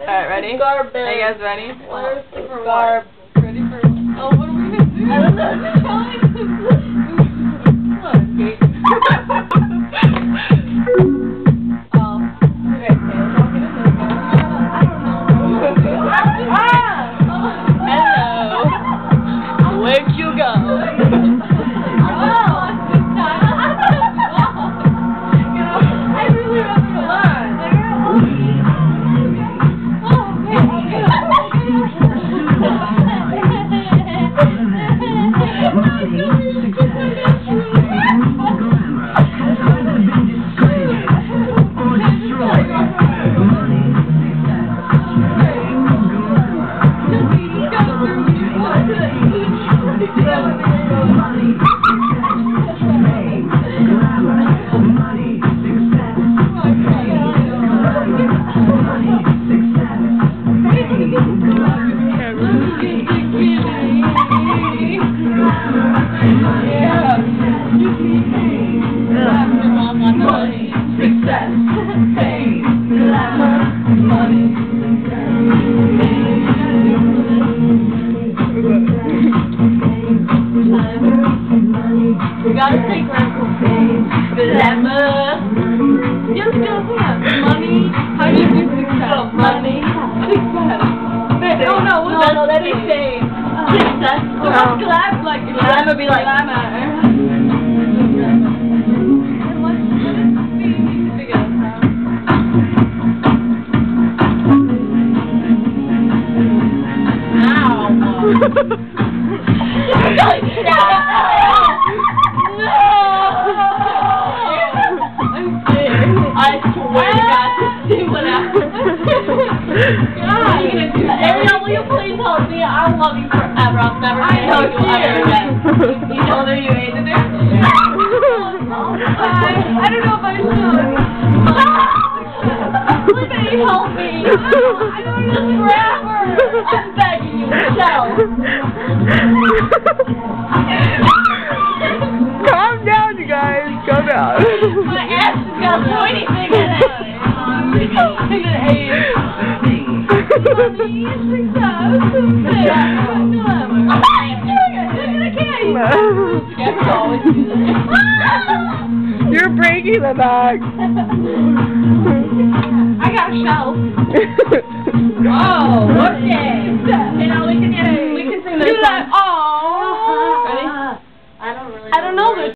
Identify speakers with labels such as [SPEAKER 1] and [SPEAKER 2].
[SPEAKER 1] Alright, ready?
[SPEAKER 2] Garbage.
[SPEAKER 1] Are you guys ready?
[SPEAKER 2] Where's the for
[SPEAKER 1] Garb. Ready for... Oh, what are we gonna do?
[SPEAKER 2] Success, We gotta take glamour. Just go here. Money. How do you do success? Money. Success. No, no, no, no, that'd be fame. Success. So
[SPEAKER 1] Oh.
[SPEAKER 2] what's glam like?
[SPEAKER 1] Glamour be like-
[SPEAKER 2] I Ariel, will you please help me? I'll love you forever. I'll never
[SPEAKER 1] I
[SPEAKER 2] you again.
[SPEAKER 1] You told her you hated her?
[SPEAKER 2] I, I don't know if I should. Please help me. I don't know forever. I'm begging you, Michelle.
[SPEAKER 1] Calm down, you guys. Calm down.
[SPEAKER 2] My ass has got
[SPEAKER 1] You're breaking the bag.
[SPEAKER 2] I got a shelf.